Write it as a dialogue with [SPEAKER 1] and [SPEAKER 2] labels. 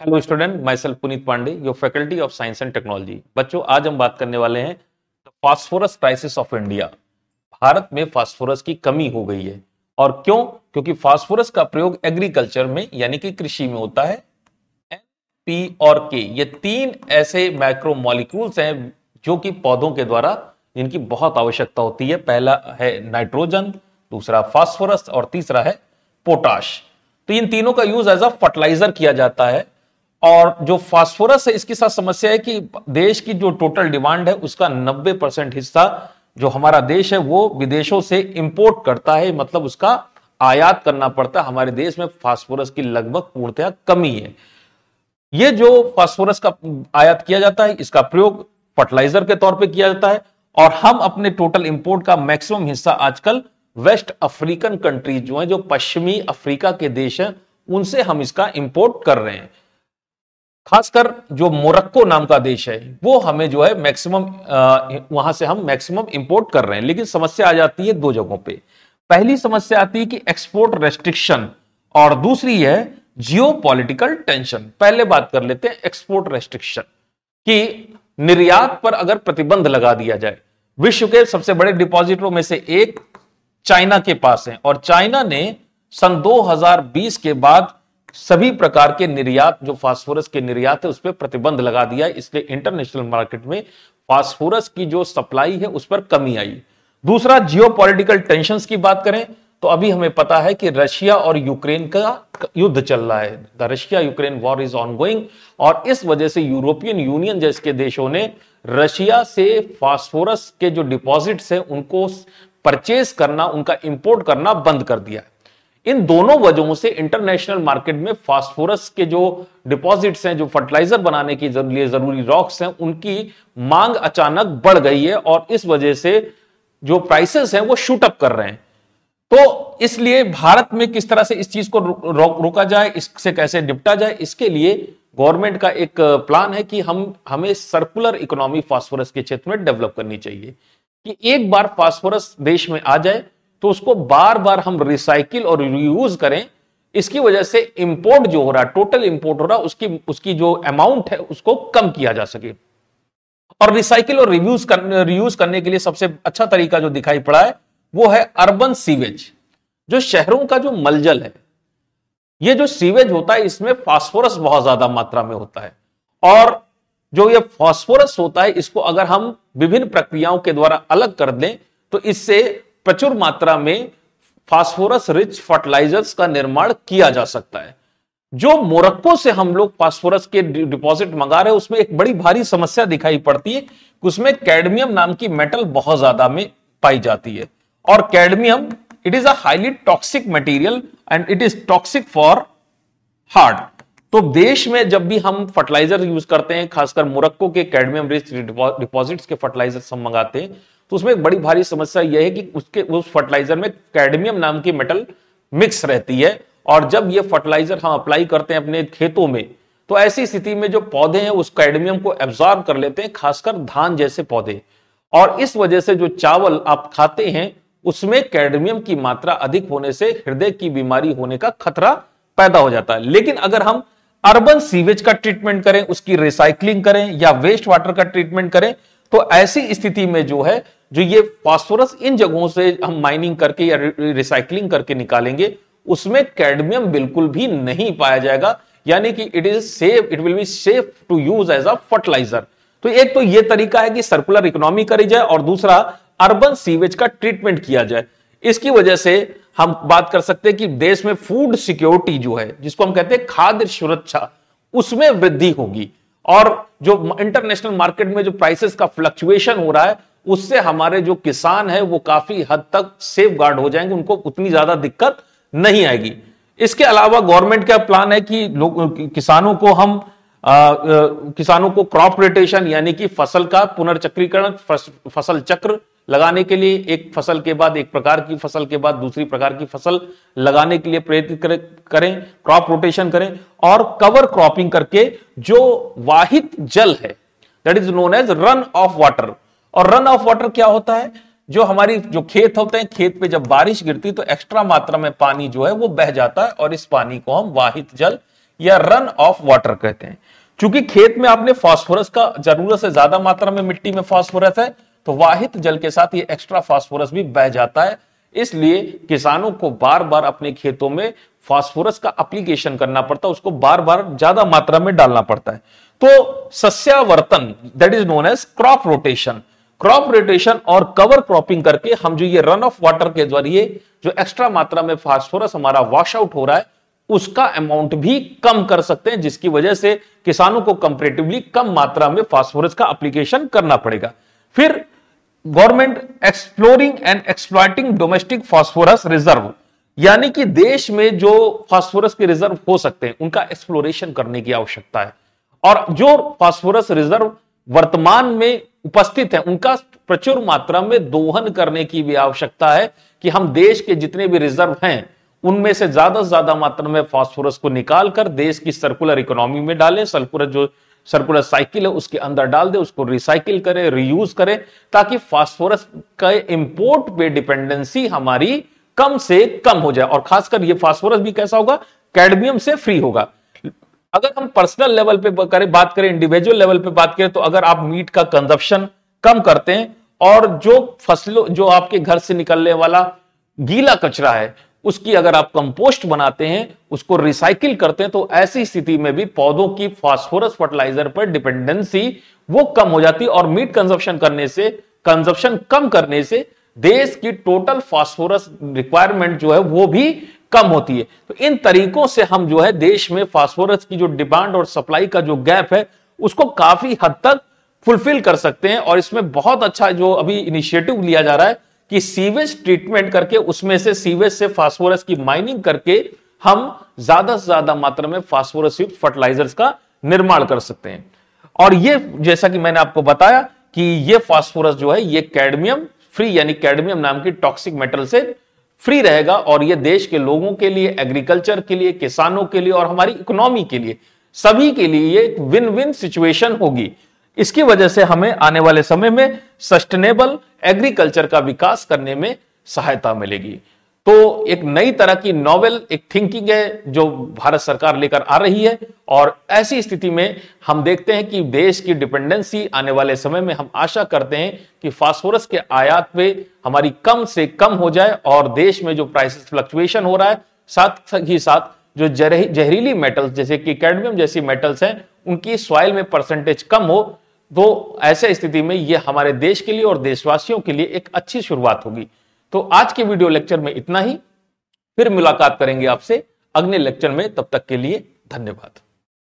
[SPEAKER 1] Hello student myself Puneet Pandey your faculty of science and technology बच्चों, आज हम बात करने वाले हैं phosphorus crisis of India Bharat में फास्फोरस की कमी हो गई है। और क्यों? क्योंकि फास्फोरस का प्रयोग एग्रीकल्चर में, यानी कि कृषि में होता है। एन पी और के ये तीन ऐसे माइक्रो मॉलिक्यूल्स हैं जो कि पौधों के द्वारा जिनकी बहुत आवश्यकता होती है। पहला है नाइट्रोजन दूसरा फास्फोरस और तीसरा है पोटाश तो इन तीनों का यूज़ एज अ फर्टिलाइज़र किया जाता है। और जो फास्फोरस है, इसके साथ समस्या है कि देश की जो टोटल डिमांड है, उसका 90 परसेंट हिस्सा जो हमारा देश है, वो विदेशों से इंपोर्ट करता है। मतलब उसका आयात करना पड़ता है। हमारे देश में फास्फोरस की लगभग पूर्णतया कमी है। ये जो फास्फोरस का आयात किया जाता है, इसका प्रयोग फर्टिलाइज़र के तौर पे किया जाता है। और हम अपने टोटल इंपोर्ट का मैक्सिमम हिस्सा आजकल वेस्ट अफ्रीकन कंट्रीज़ जो है, जो पश्चिमी अफ्रीका के देश हैं, उनसे हम इसका इंपोर्ट कर रहे हैं। खासकर जो मोरक्को नाम का देश है, वो हमें जो है मैक्सिमम वहाँ से हम मैक्सिमम इंपोर्ट कर रहे हैं। लेकिन समस्या आ जाती है दो जगहों पे। पहली समस्या आती है कि एक्सपोर्ट रेस्ट्रिक्शन, और दूसरी है जियो टेंशन। पहले बात कर लेते हैं एक्सपोर्ट रेस्ट्रिक्शन, कि निर्यात पर अगर प्रतिबंध लगा दिया जाए, विश्व के सबसे बड़े डिपॉजिटरों में से एक चाइना के पास है। और चाइना ने सन 2020 के बाद सभी प्रकार के निर्यात, जो फास्फोरस के निर्यात है, उस पर प्रतिबंध लगा दिया। इसलिए इंटरनेशनल मार्केट में फास्फोरस की जो सप्लाई है, उस पर कमी आई। दूसरा जियो पॉलिटिकल टेंशन की बात करें तो अभी हमें पता है कि रशिया और यूक्रेन का युद्ध चल रहा है। The Russia Ukraine war is ongoing और इस वजह से यूरोपियन यूनियन जैसे देशों ने रशिया से फास्फोरस के जो डिपॉजिट्स हैं, उनको परचेज करना, उनका इंपोर्ट करना बंद कर दिया। इन दोनों वजहों से इंटरनेशनल मार्केट में फास्फोरस के जो डिपॉजिट्स हैं, जो फर्टिलाइज़र बनाने के लिए ज़रूरी रॉक्स हैं, उनकी मांग अचानक बढ़ गई है और इस वजह से जो प्राइसेस हैं, वो शूटअप कर रहे हैं। तो इसलिए भारत में किस तरह से इस चीज़ को रोका जाए, इससे कैसे निपटा जाए, इसके लिए गवर्नमेंट का एक प्लान है कि हम, हमें सर्कुलर इकोनॉमी फास्फोरस के क्षेत्र में डेवलप करनी चाहिए। कि एक बार फास्फोरस देश में आ जाए तो उसको बार बार हम रिसाइकिल और रियूज करें। इसकी वजह से इंपोर्ट जो हो रहा टोटल इंपोर्ट हो रहा, उसकी उसकी जो अमाउंट है, उसको कम किया जा सके। और रिसाइकिल और रिव्यूज़ करने रियूज करने के लिए सबसे अच्छा तरीका जो दिखाई पड़ा है, वो है अर्बन सीवेज जो शहरों का जो मलजल है, ये जो सीवेज होता है, इसमें फास्फोरस बहुत ज़्यादा मात्रा में होता है। और जो ये फास्फोरस होता है, इसको अगर हम विभिन्न प्रक्रियाओं के द्वारा अलग कर दें तो इससे प्रचुर मात्रा में फास्फोरस रिच फर्टिलाइजर्स का निर्माण किया जा सकता है। जो मोरक्को से हम लोग फास्फोरस के डिपॉजिट मंगा रहे हैं, उसमें एक बड़ी भारी समस्या दिखाई पड़ती है उसमें कैडमियम नाम की मेटल बहुत ज़्यादा में पाई जाती है। और cadmium, it is a highly toxic material and it is toxic for heart. तो देश में जब भी हम फर्टिलाइज़र यूज़ करते हैं, खासकर मोरक्को के कैडमियम रिच डिपॉजिट्स के फर्टिलाइज़र हम मंगाते हैं तो उसमें एक बड़ी भारी समस्या यह है कि उसके, उस फर्टिलाइज़र में कैडमियम नाम की मेटल मिक्स रहती है और जब ये फर्टिलाइज़र हम अप्लाई करते हैं अपने खेतों में तो ऐसी स्थिति में जो पौधे हैं, उस कैडमियम को एब्जॉर्ब कर लेते हैं, खासकर धान जैसे पौधे। और इस वजह से जो चावल आप खाते हैं, उसमें कैडमियम की मात्रा अधिक होने से हृदय की बीमारी होने का खतरा पैदा हो जाता है। लेकिन अगर हम अर्बन सीवेज का ट्रीटमेंट करें, उसकी रिसाइकलिंग करें या वेस्ट वाटर का ट्रीटमेंट करें तो ऐसी स्थिति में जो है, जो ये फास्फोरस इन जगहों से हम माइनिंग करके या रिसाइकलिंग करके निकालेंगे, उसमें कैडमियम बिल्कुल भी नहीं पाया जाएगा। यानी कि it is safe it will be safe to use as a fertiliser तो एक तो यह तरीका है कि सर्कुलर इकोनॉमी करी जाए और दूसरा अर्बन सीवेज का ट्रीटमेंट किया जाए। इसकी वजह से हम बात कर सकते हैं कि देश में फ़ूड सिक्योरिटी जो है जिसको हम कहते हैं खाद्य सुरक्षा उसमें वृद्धि होगी। और जो इंटरनेशनल मार्केट में जो प्राइसेस का फ्लक्चुएशन हो रहा है उससे हमारे जो किसान है वो काफ़ी हद तक सेफ़ गार्ड हो जाएँगे उनको उतनी ज़्यादा दिक्कत नहीं आएगी। इसके अलावा गवर्नमेंट का प्लान है कि लोग किसानों को हम आ, किसानों को क्रॉप रोटेशन यानी कि फ़सल का पुनर्चक्रीकरण फ़सल चक्र लगाने के लिए एक फ़सल के बाद, एक प्रकार की फ़सल के बाद, दूसरी प्रकार की फ़सल लगाने के लिए प्रेरित करें क्रॉप रोटेशन करें और कवर क्रॉपिंग करके जो वाहित जल है that is known as run off water और रन ऑफ़ वाटर क्या होता है? जो हमारी, जो खेत होते हैं, खेत पे जब बारिश गिरती तो एक्स्ट्रा मात्रा में पानी जो है वो बह जाता है और इस पानी को हम वाहित जल या रन ऑफ़ वाटर कहते हैं। चूँकि खेत में आपने फास्फोरस का ज़रूरत से ज़्यादा मात्रा में मिट्टी में फास्फोरस है तो वाहित जल के साथ ये एक्स्ट्रा फास्फोरस भी बह जाता है। इसलिए किसानों को बार बार अपने खेतों में फास्फोरस का एप्लीकेशन करना पड़ता है, उसको बार बार ज़्यादा मात्रा में डालना पड़ता है। तो सस्यावर्तन that is known as crop rotation crop rotation और कवर क्रॉपिंग करके हम जो ये रन ऑफ़ वाटर के ज़रिए जो एक्स्ट्रा मात्रा में फास्फोरस हमारा वॉश आउट हो रहा है, उसका अमाउंट भी कम कर सकते हैं, जिसकी वजह से किसानों को कंपेरेटिवली कम मात्रा में फास्फोरस का एप्लीकेशन करना पड़ेगा। फिर government exploring and exploiting domestic phosphorus reserve, यानी कि देश में जो फॉस्फोरस के रिज़र्व हो सकते हैं, उनका एक्सप्लोरेशन करने की आवश्यकता है। और जो फॉस्फोरस रिज़र्व वर्तमान में उपस्थित है, उनका प्रचुर मात्रा में दोहन करने की भी आवश्यकता है कि हम देश के जितने भी रिज़र्व हैं उनमें से ज़्यादा से ज़्यादा मात्रा में फास्फोरस को निकालकर देश की सर्कुलर इकोनॉमी में डालें सर्कुलर जो सर्कुलर साइकिल है, उसके अंदर डाल दे, उसको रिसाइकिल करें रीयूज करें, ताकि फास्फोरस का इंपोर्ट पे डिपेंडेंसी हमारी कम से कम हो जाए। और खासकर ये फास्फोरस भी कैसा होगा? कैडमियम से फ्री होगा। अगर हम पर्सनल लेवल पे करें, बात करें इंडिविजुअल लेवल पे बात करें तो अगर आप मीट का कंजप्शन कम करते हैं, और जो फ़सलों जो आपके घर से निकलने वाला गीला कचरा है उसकी अगर आप कंपोस्ट बनाते हैं, उसको रिसाइकिल करते हैं तो ऐसी स्थिति में भी पौधों की फास्फोरस फर्टिलाइज़र पर डिपेंडेंसी वो कम हो जाती और मीट कंजप्शन करने से कंजप्शन कम करने से देश की टोटल फास्फोरस रिक्वायरमेंट जो है वो भी कम होती है। तो इन तरीकों से हम जो है देश में फास्फोरस की जो डिमांड और सप्लाई का जो गैप है, उसको काफ़ी हद तक फुलफिल कर सकते हैं और इसमें बहुत अच्छा जो अभी इनिशिएटिव लिया जा रहा है कि सीवेज ट्रीटमेंट करके उसमें से सीवेज से फास्फोरस की माइनिंग करके हम ज़्यादा से ज़्यादा मात्रा में फास्फोरस युक्त फर्टिलाइजर्स का निर्माण कर सकते हैं। और ये जैसा कि मैंने आपको बताया कि ये फास्फोरस जो है, ये कैडमियम फ्री यानी कैडमियम नाम की टॉक्सिक मेटल से फ्री रहेगा और ये देश के लोगों के लिए एग्रीकल्चर के लिए, किसानों के लिए और हमारी इकोनॉमी के लिए, सभी के लिए ये विन विन सिचुएशन होगी। इसकी वजह से हमें आने वाले समय में सस्टेनेबल एग्रीकल्चर का विकास करने में सहायता मिलेगी। तो एक नई तरह की नॉवेल एक थिंकिंग है जो भारत सरकार लेकर आ रही है और ऐसी स्थिति में हम देखते हैं कि देश की डिपेंडेंसी आने वाले समय में हम आशा करते हैं कि फास्फोरस के आयात पे हमारी कम से कम हो जाए और देश में जो प्राइसेस फ्लक्चुएशन हो रहा है, साथ ही साथ जो जहरीली मेटल्स जैसे कि कैडमियम जैसी मेटल्स हैं, उनकी सॉइल में परसेंटेज कम हो तो ऐसे स्थिति में ये हमारे देश के लिए और देशवासियों के लिए एक अच्छी शुरुआत होगी। तो आज के वीडियो लेक्चर में इतना ही। फिर मुलाकात करेंगे आपसे अगले लेक्चर में। तब तक के लिए धन्यवाद।